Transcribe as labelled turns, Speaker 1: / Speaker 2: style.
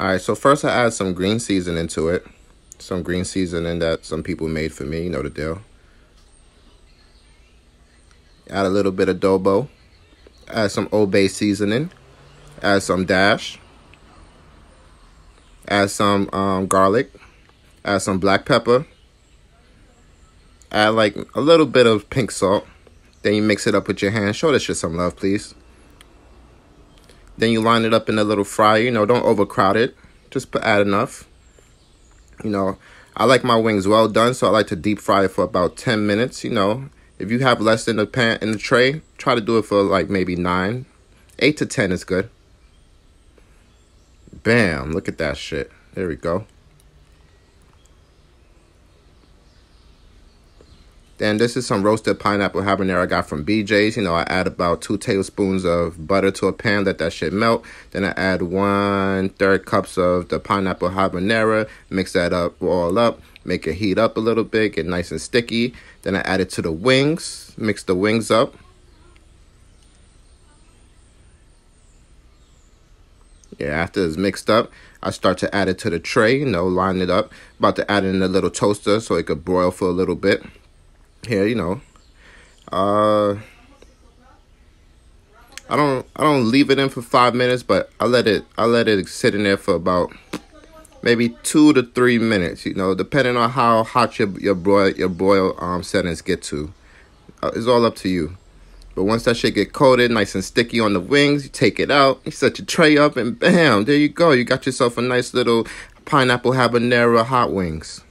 Speaker 1: All right, so first I add some green seasoning to it. Some green seasoning that some people made for me, you know the deal. Add a little bit of adobo. Add some Old Bay seasoning. Add some dash. Add some um, garlic. Add some black pepper. Add like a little bit of pink salt. Then you mix it up with your hand. Show this shit some love, please. Then you line it up in a little fryer. You know, don't overcrowd it. Just add enough. You know, I like my wings well done, so I like to deep fry it for about 10 minutes. You know, if you have less in the pan in the tray, try to do it for like maybe nine. Eight to 10 is good. Bam, look at that shit. There we go. Then this is some roasted pineapple habanero I got from BJ's. You know, I add about two tablespoons of butter to a pan, let that shit melt. Then I add one third cups of the pineapple habanero, mix that up all up, make it heat up a little bit, get nice and sticky. Then I add it to the wings, mix the wings up. Yeah, after it's mixed up, I start to add it to the tray, you know, line it up. About to add in a little toaster so it could broil for a little bit here, you know. Uh I don't I don't leave it in for five minutes, but I let it I let it sit in there for about maybe two to three minutes, you know, depending on how hot your your broil your broil um settings get to. Uh, it's all up to you. But once that shit get coated, nice and sticky on the wings, you take it out, you set your tray up, and bam, there you go. You got yourself a nice little pineapple habanero hot wings.